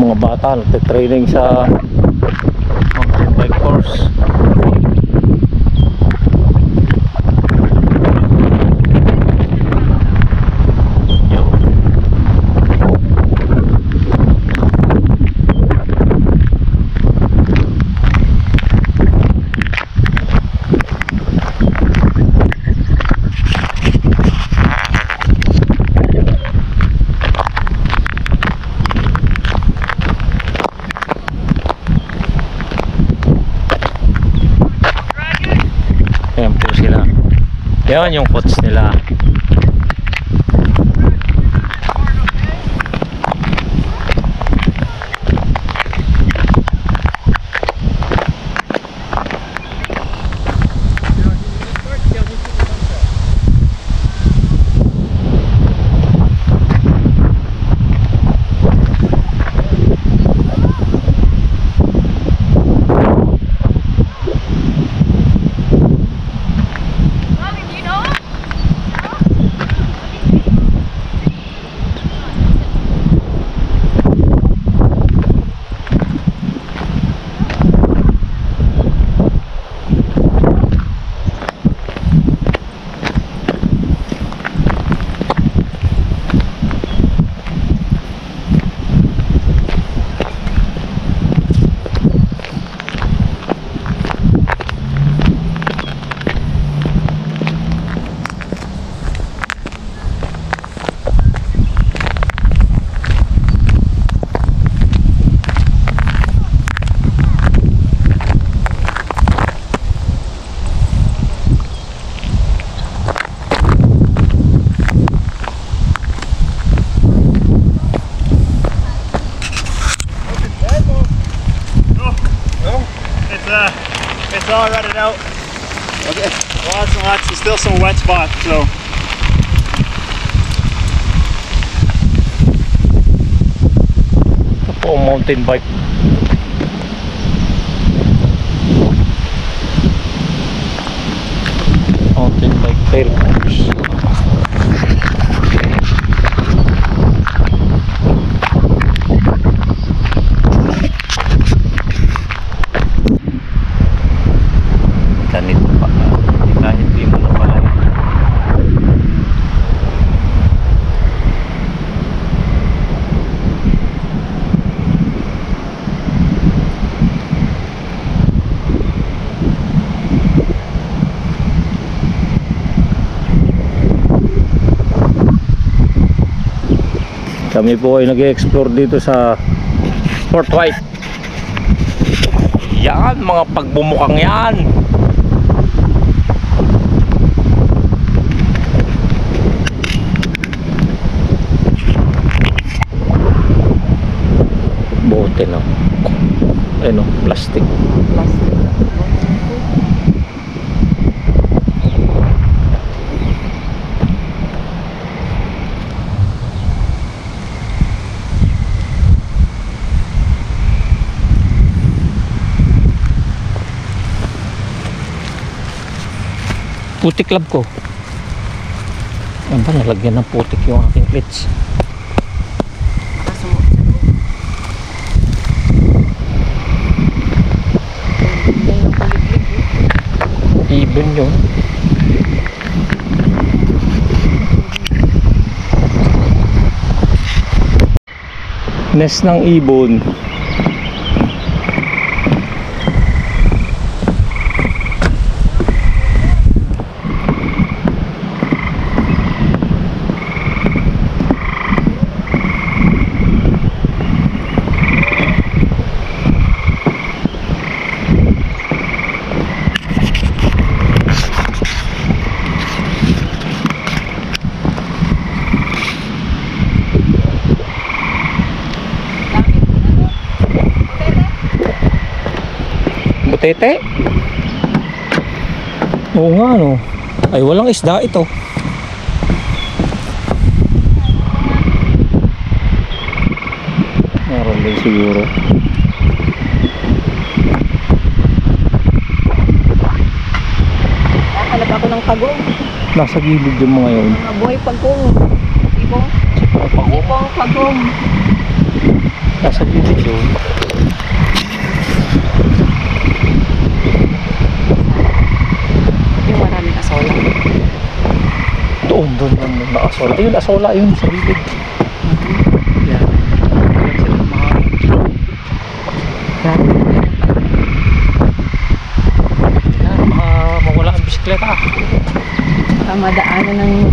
Mga bata nagte-training sa Yan yung coach nila. Still some wet spots, so. Po mountain bike. Mountain bike trail course. Kami po ay nag-explore dito sa Fort White. Yan, mga pagbumukang yan. Bote no. Ano, plastic. Putik club ko. Ano ba, nalagyan ng putik yung aking clits. Ibon yun. Nest ng ibon. Butete. Oo nga no. Ay walang isda ito. Meron din siguro. Nakakalap ako ng kagong. Nasa gilid yung mga yun. Mga buhay pagkong. Ibong, Pagong. ibong pagong. Nasa gilid yun. Yung maraming asola. Doon, doon, doon, doon, nakasola. Ayun, asola yun sa gilid. Yan. Yan mawala ang bisikleta. Baka madaanan ng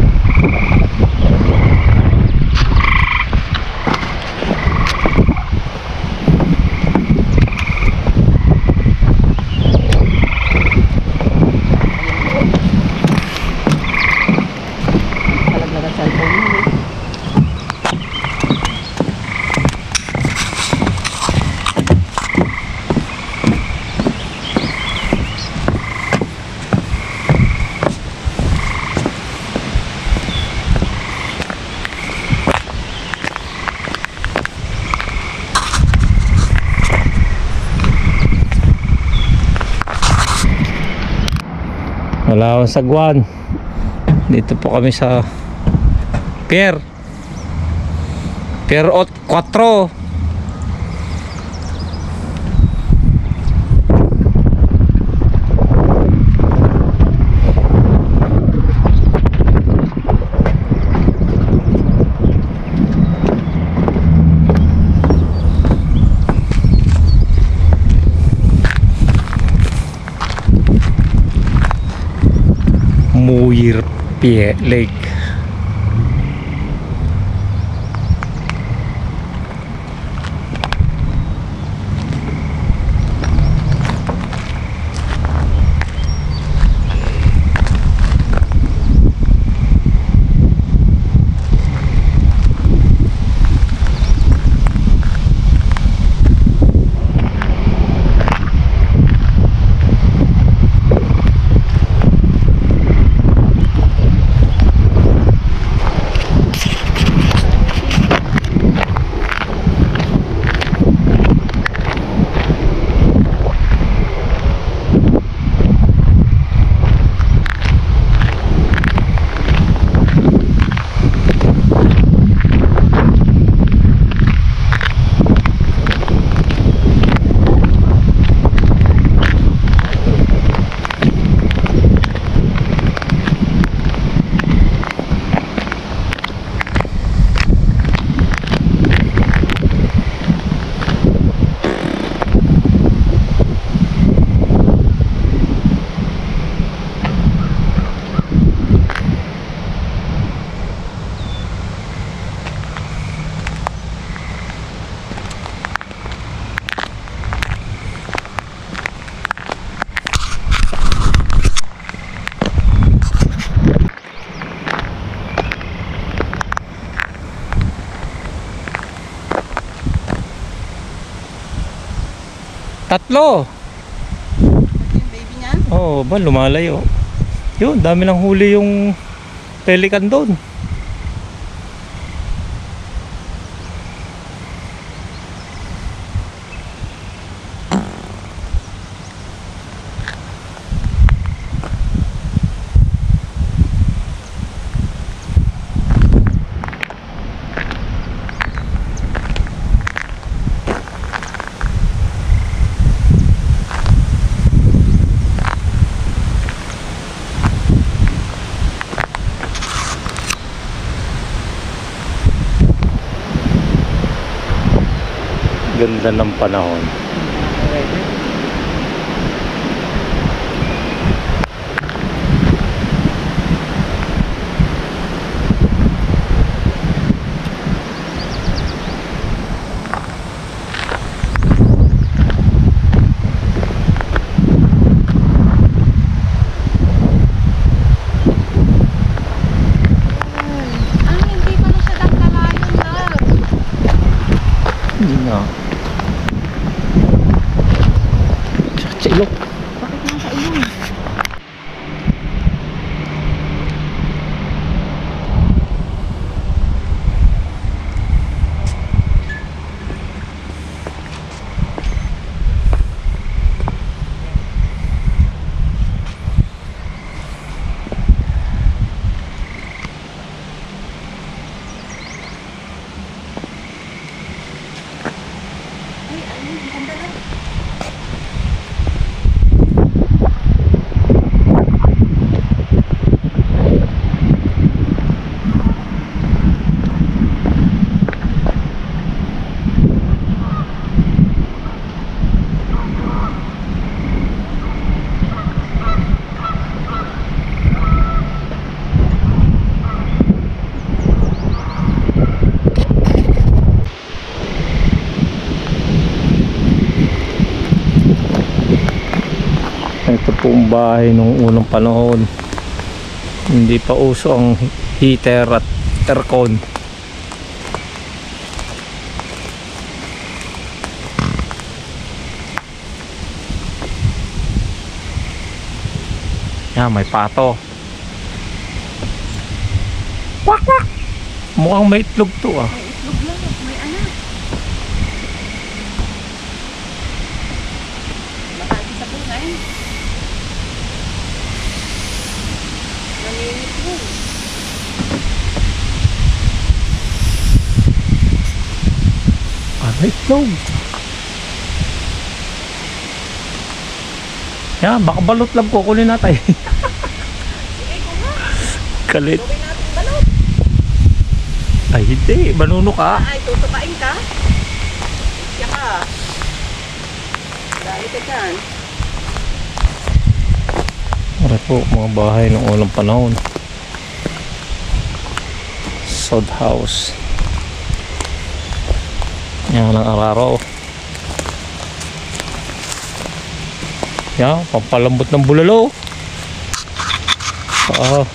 Akong sagwan. Dito po kami sa Pier. Pier 4. Muir Pie Tatlo. Yung baby niya? Oo, ba lumalayo. Yun, dami ng huli yung pelican doon. Ganda ng panahon. ilok. Bakit nasa ilong? Bahay nung unang panahon. Hindi pa uso ang heater at aircon. Yan, may pato. Wak wak! Mukhang may itlog to ah. May itlog lang. May anak. Baka isa po ngayon. Naninit yun. Ah, may itlog. Yan, baka balot lang kukunin natin. Kalit. Ay, hindi. Manuno ka. Ay, tutukain ka. Siya ka. Dali ka dyan. Ano po, mga bahay ng unang panahon. Sod house. Yan ang araro. Yan, pampalambot ng bulalo. Ah.